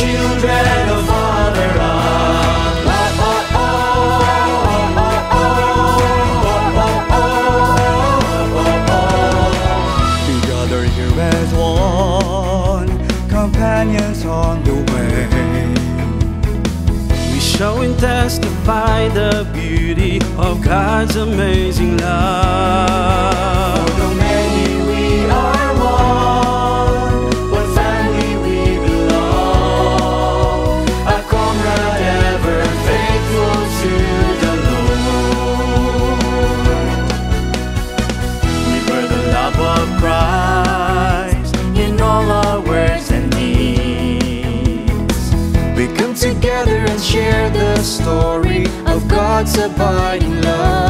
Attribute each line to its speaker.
Speaker 1: children of Father love. Oh, oh, oh, oh, oh, oh, oh, oh.
Speaker 2: Together here as one, companions on the way.
Speaker 3: We show and testify the beauty of God's amazing love. And
Speaker 1: share